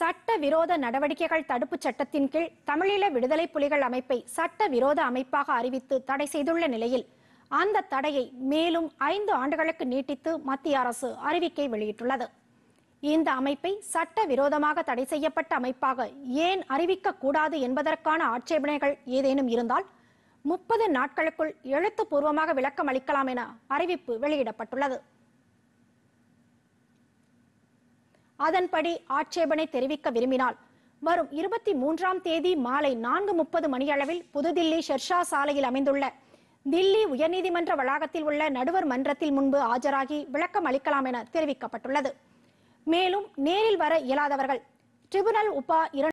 சட்ட விரோத நடவடிக்கைகள் தடுப்பு சட்டத்தின் கீழ் தமிழீழ விடுதலை புலிகள் அமைப்பை சட்ட விரோத அமைப்பாக அறிவித்து தடை செய்துள்ள நிலையில் அந்த தடையை மேலும் ஐந்து ஆண்டுகளுக்கு நீட்டித்து மத்திய அரசு அறிவிக்கை வெளியிட்டுள்ளது. இந்த அமைப்பை சட்ட விரோதமாக தடை செய்யப்பட்ட அமைப்பாக ஏன் அறிவிக்க கூடாது என்பதற்கான ஆட்சேபனைகள் ஏதேனும் இருந்தால் முப்பது நாட்களுக்குள் எழுத்துப்பூர்வமாக விளக்கம் அளிக்கலாம் என அறிவிப்பு வெளியிடப்பட்டுள்ளது. அதன்படி ஆட்சேபனை தெரிவிக்க விரும்பினால் வரும் இருபத்தி மூன்றாம் தேதி மாலை நான்கு முப்பது மணியளவில் புதுதில்லி ஷெர்ஷா சாலையில் அமைந்துள்ள தில்லி உயர்நீதிமன்ற வளாகத்தில் உள்ள நடுவர் மன்றத்தில் முன்பு ஆஜராகி விளக்கம் அளிக்கலாம் என தெரிவிக்கப்பட்டுள்ளது. மேலும் நேரில் வர இயலாதவர்கள் ட்ரிபுனல் உபா இரண்டு